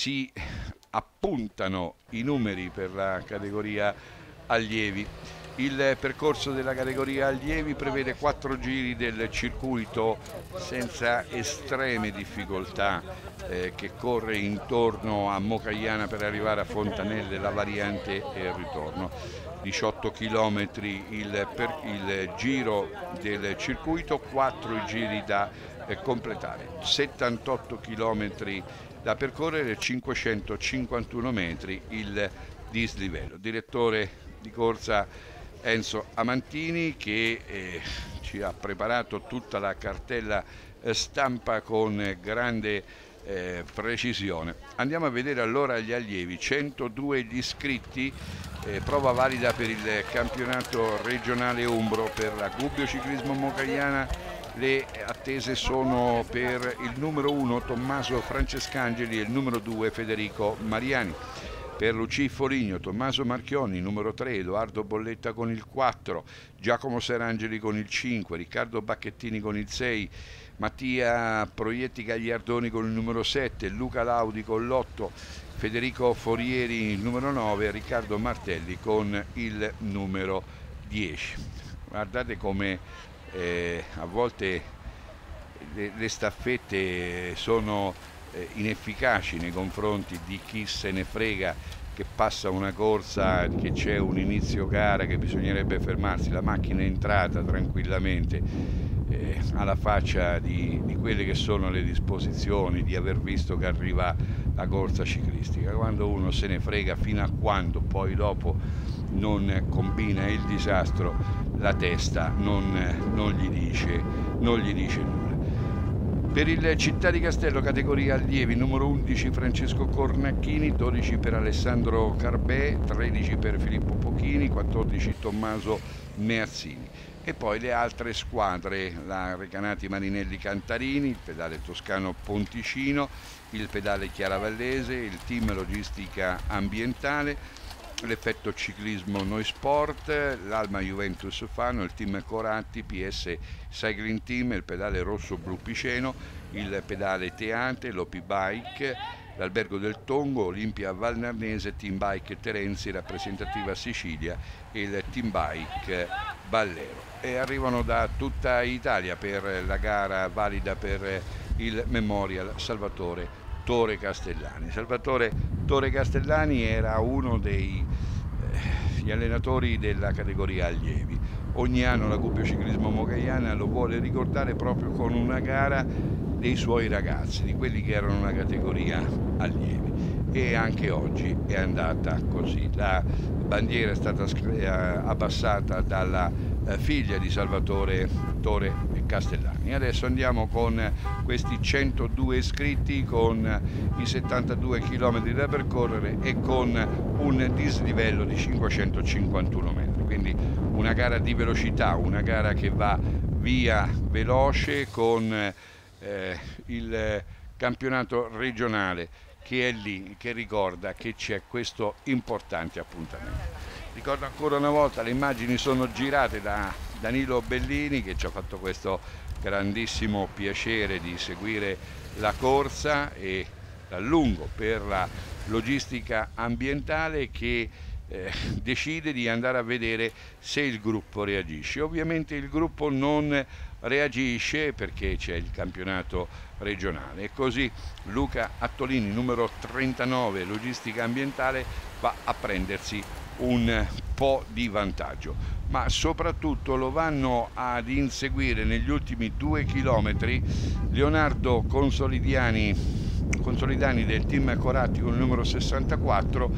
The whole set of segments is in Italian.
si appuntano i numeri per la categoria allievi. Il percorso della categoria allievi prevede quattro giri del circuito senza estreme difficoltà eh, che corre intorno a Mocagliana per arrivare a Fontanelle, la variante e il ritorno. 18 km il, per, il giro del circuito, 4 i giri da eh, completare, 78 km da percorrere, 551 metri il dislivello. Direttore di corsa Enzo Amantini che eh, ci ha preparato tutta la cartella eh, stampa con grande eh, precisione. Andiamo a vedere allora gli allievi, 102 gli iscritti, eh, prova valida per il campionato regionale Umbro per la Gubbio Ciclismo Mocagliana, le attese sono per il numero 1 Tommaso Francescangeli e il numero 2 Federico Mariani per Lucí Foligno, Tommaso Marchioni, numero 3, Edoardo Bolletta con il 4, Giacomo Serangeli con il 5, Riccardo Bacchettini con il 6, Mattia Proietti Gagliardoni con il numero 7, Luca Laudi con l'8, Federico Forieri il numero 9, Riccardo Martelli con il numero 10. Guardate come eh, a volte le, le staffette sono eh, inefficaci nei confronti di chi se ne frega che passa una corsa, che c'è un inizio gara, che bisognerebbe fermarsi, la macchina è entrata tranquillamente eh, alla faccia di, di, quelle che sono le disposizioni, di aver visto che arriva la corsa ciclistica. Quando uno se ne frega fino a quando poi dopo non combina il disastro, la testa non, non, gli, dice, non gli dice nulla. Per il Città di Castello categoria allievi numero 11 Francesco Cornacchini, 12 per Alessandro Carbè, 13 per Filippo Pochini, 14 Tommaso Meazzini. E poi le altre squadre, la Recanati Marinelli Cantarini, il pedale toscano Ponticino, il pedale Chiaravallese, il team logistica ambientale, l'effetto ciclismo Noi Sport, l'Alma Juventus Fano, il team Coratti, PS Cycling Team, il pedale rosso blu Piceno, il pedale Teante, l'OP Bike, l'Albergo del Tongo, Olimpia Valnarnese, Team Bike Terenzi, rappresentativa Sicilia e il Team Bike Ballero. E arrivano da tutta Italia per la gara valida per il Memorial Salvatore Tore Castellani. Salvatore Tore Castellani era uno degli eh, allenatori della categoria allievi. Ogni anno la Gubbio Ciclismo Mocagliana lo vuole ricordare proprio con una gara dei suoi ragazzi, di quelli che erano una categoria allievi. E anche oggi è andata così. La bandiera è stata eh, abbassata dalla eh, figlia di Salvatore Tore Castellani. Adesso andiamo con questi 102 iscritti, con i 72 km da percorrere e con un dislivello di 551 metri. Quindi una gara di velocità, una gara che va via veloce con eh, il campionato regionale che è lì, che ricorda che c'è questo importante appuntamento. Ricordo ancora una volta, le immagini sono girate da Danilo Bellini che ci ha fatto questo grandissimo piacere di seguire la corsa e a lungo per la logistica ambientale che eh, decide di andare a vedere se il gruppo reagisce. Ovviamente il gruppo non reagisce perché c'è il campionato regionale e così Luca Attolini numero 39 logistica ambientale va a prendersi un po' di vantaggio, ma soprattutto lo vanno ad inseguire negli ultimi due chilometri Leonardo Consolidiani, Consolidani del team Coratti con il numero 64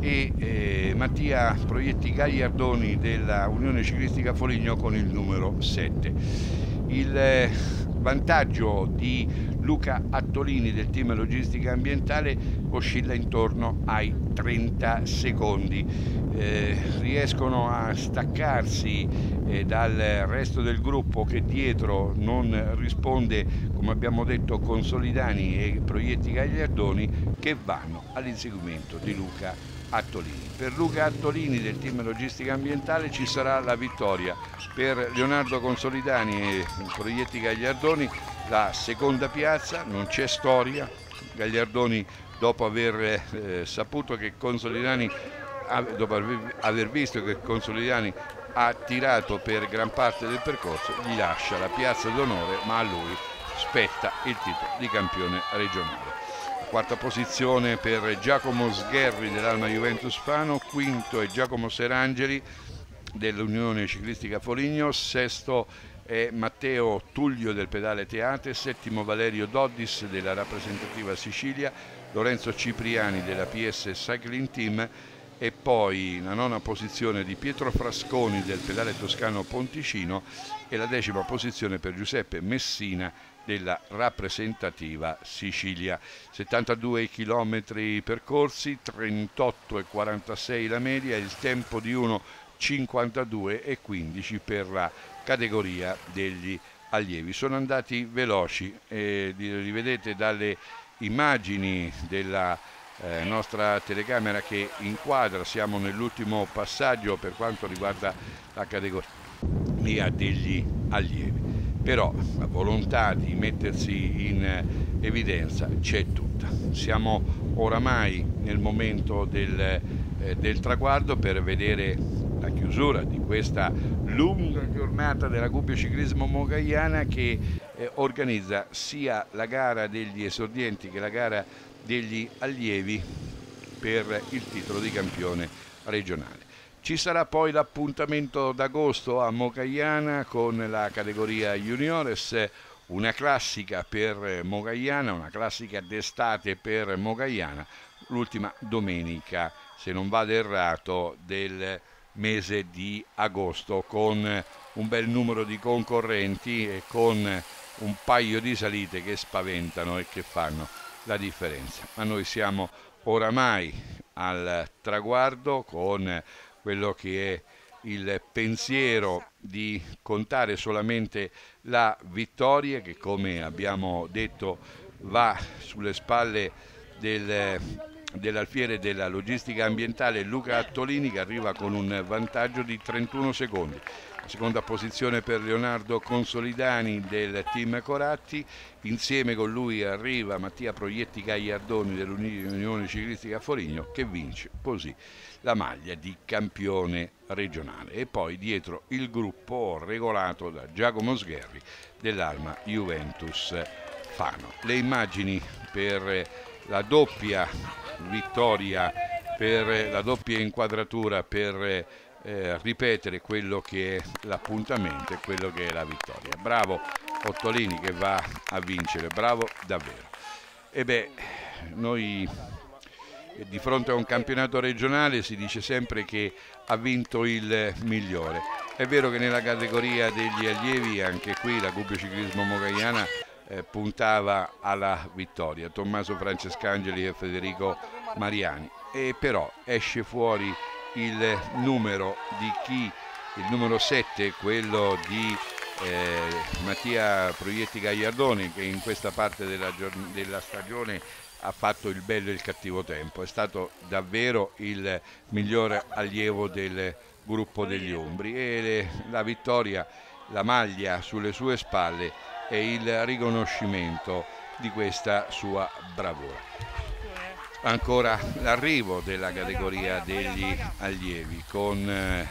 e eh, Mattia Proietti Gagliardoni della Unione Ciclistica Foligno con il numero 7. Il eh, vantaggio di Luca Attolini del team logistica ambientale oscilla intorno ai 30 secondi. Eh, riescono a staccarsi eh, dal resto del gruppo che dietro non risponde, come abbiamo detto, con Solidani e Proietti Gagliardoni che vanno all'inseguimento di Luca Attolini. Per Luca Attolini del team logistica ambientale ci sarà la vittoria, per Leonardo Consolidani e Proietti Gagliardoni la seconda piazza, non c'è storia, Gagliardoni dopo aver eh, saputo che Consolidani dopo aver visto che Consolidani ha tirato per gran parte del percorso gli lascia la piazza d'onore ma a lui spetta il titolo di campione regionale. Quarta posizione per Giacomo Sgherri dell'Alma Juventus Fano quinto è Giacomo Serangeli dell'Unione Ciclistica Foligno sesto è Matteo Tullio del Pedale Teate, settimo Valerio Doddis della rappresentativa Sicilia, Lorenzo Cipriani della PS Cycling Team e poi la nona posizione di Pietro Frasconi del pedale toscano Ponticino e la decima posizione per Giuseppe Messina della rappresentativa Sicilia. 72 km percorsi, 38 e 46 la media, il tempo di 1,52 e 15 per la categoria degli allievi. Sono andati veloci, eh, li vedete dalle immagini della eh, nostra telecamera che inquadra, siamo nell'ultimo passaggio per quanto riguarda la categoria degli allievi. Però la volontà di mettersi in evidenza c'è tutta. Siamo oramai nel momento del, eh, del traguardo per vedere la chiusura di questa lunga giornata della Gubbio Ciclismo Mogaiana che eh, organizza sia la gara degli esordienti che la gara degli allievi per il titolo di campione regionale. Ci sarà poi l'appuntamento d'agosto a Mogaiana con la categoria juniores, una classica per Mogaiana, una classica d'estate per Mogaiana, l'ultima domenica, se non vado errato, del mese di agosto con un bel numero di concorrenti e con un paio di salite che spaventano e che fanno la differenza. Ma noi siamo oramai al traguardo con quello che è il pensiero di contare solamente la vittoria che come abbiamo detto va sulle spalle del, dell'alfiere della logistica ambientale Luca Attolini che arriva con un vantaggio di 31 secondi. Seconda posizione per Leonardo Consolidani del team Coratti, insieme con lui arriva Mattia Proietti Gagliardoni dell'Unione Ciclistica Foligno che vince così la maglia di campione regionale. E poi dietro il gruppo regolato da Giacomo Sgherri dell'Arma Juventus Fano. Le immagini per la doppia vittoria, per la doppia inquadratura per eh, ripetere quello che è l'appuntamento e quello che è la vittoria. Bravo Ottolini che va a vincere, bravo davvero. E beh, noi di fronte a un campionato regionale si dice sempre che ha vinto il migliore. È vero che nella categoria degli allievi anche qui la Gubbio Ciclismo Mogaiana eh, puntava alla vittoria, Tommaso Francescangeli e Federico Mariani, e però esce fuori il numero di chi, il numero 7, quello di eh, Mattia Proietti Gagliardoni che in questa parte della, della stagione ha fatto il bello e il cattivo tempo, è stato davvero il migliore allievo del gruppo degli Ombri e la vittoria, la maglia sulle sue spalle è il riconoscimento di questa sua bravura. Ancora l'arrivo della categoria degli allievi con eh,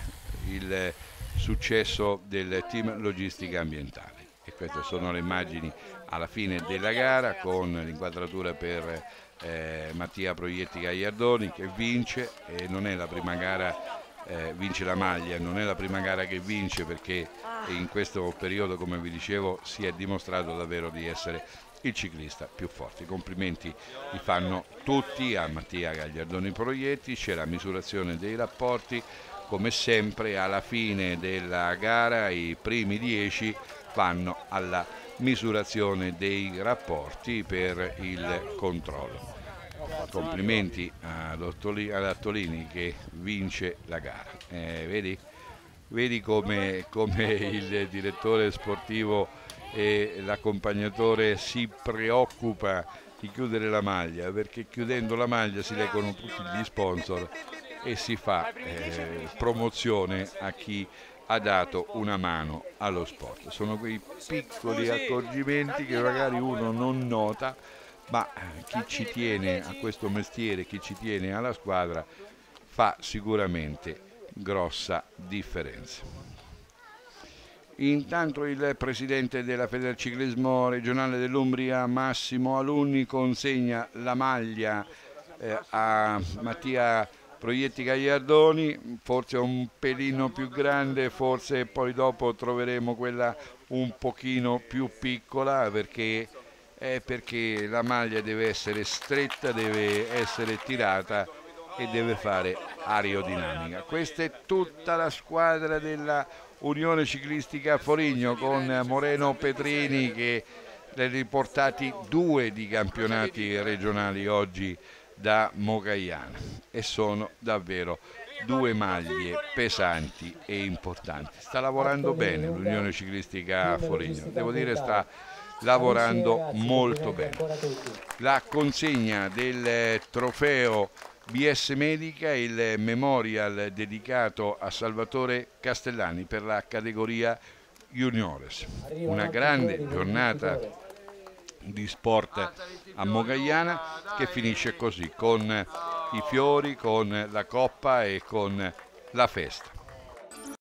il successo del team logistica ambientale. E queste sono le immagini alla fine della gara con l'inquadratura per eh, Mattia Proietti Gagliardoni che vince e non è la prima gara eh, vince la maglia, non è la prima gara che vince perché in questo periodo come vi dicevo si è dimostrato davvero di essere il ciclista più forte. I complimenti li fanno tutti a Mattia Gagliardoni Proietti, c'è la misurazione dei rapporti, come sempre alla fine della gara i primi dieci vanno alla misurazione dei rapporti per il controllo. Complimenti ad Ottolini che vince la gara. Eh, vedi? vedi come, come il direttore sportivo e l'accompagnatore si preoccupa di chiudere la maglia perché chiudendo la maglia si leggono tutti gli sponsor e si fa eh, promozione a chi ha dato una mano allo sport. Sono quei piccoli accorgimenti che magari uno non nota ma eh, chi ci tiene a questo mestiere, chi ci tiene alla squadra fa sicuramente grossa differenza. Intanto il presidente della Federciclismo regionale dell'Umbria, Massimo Alunni, consegna la maglia eh, a Mattia Proietti Gagliardoni, forse un pelino più grande, forse poi dopo troveremo quella un pochino più piccola perché, eh, perché la maglia deve essere stretta, deve essere tirata e deve fare aerodinamica. Questa è tutta la squadra della Unione Ciclistica Forigno con Moreno Petrini che ha riportati due di campionati regionali oggi da Mogaiana e sono davvero due maglie pesanti e importanti. Sta lavorando bene l'Unione Ciclistica Forigno, devo dire sta lavorando molto bene. La consegna del trofeo BS Medica, il memorial dedicato a Salvatore Castellani per la categoria Juniores. Una grande giornata di sport a Mogaiana che finisce così con i fiori, con la coppa e con la festa.